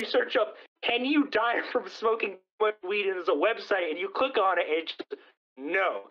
you search up, can you die from smoking weed? And there's a website, and you click on it, and it's just, no.